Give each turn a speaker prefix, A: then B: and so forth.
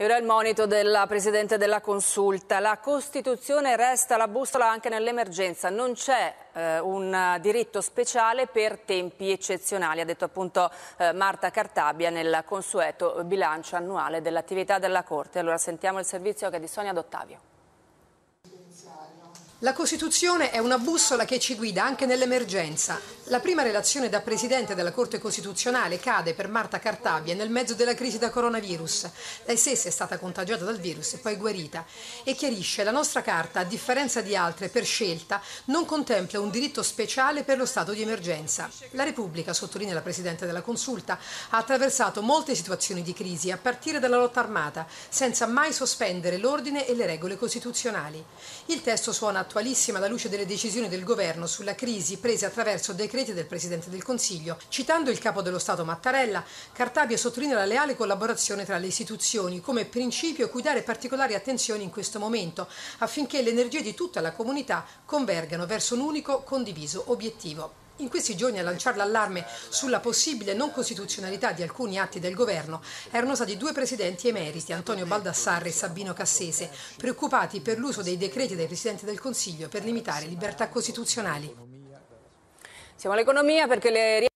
A: E ora il monito della Presidente della Consulta. La Costituzione resta la bussola anche nell'emergenza. Non c'è eh, un diritto speciale per tempi eccezionali, ha detto appunto eh, Marta Cartabia nel consueto bilancio annuale dell'attività della Corte. Allora sentiamo il servizio che è di Sonia D'Ottavio.
B: La Costituzione è una bussola che ci guida anche nell'emergenza. La prima relazione da Presidente della Corte Costituzionale cade per Marta Cartabia nel mezzo della crisi da coronavirus. Lei stessa è stata contagiata dal virus e poi guarita. E chiarisce la nostra Carta, a differenza di altre, per scelta, non contempla un diritto speciale per lo stato di emergenza. La Repubblica, sottolinea la Presidente della Consulta, ha attraversato molte situazioni di crisi, a partire dalla lotta armata, senza mai sospendere l'ordine e le regole costituzionali. Il testo suona attualissima alla luce delle decisioni del governo sulla crisi prese attraverso decreti del Presidente del Consiglio. Citando il capo dello Stato Mattarella, Cartabia sottolinea la leale collaborazione tra le istituzioni come principio cui dare particolare attenzione in questo momento, affinché le energie di tutta la comunità convergano verso un unico condiviso obiettivo. In questi giorni a lanciare l'allarme sulla possibile non costituzionalità di alcuni atti del governo erano stati due presidenti emeriti, Antonio Baldassarre e Sabino Cassese, preoccupati per l'uso dei decreti dei presidenti del Consiglio per limitare libertà costituzionali.
A: Se va la economía perché le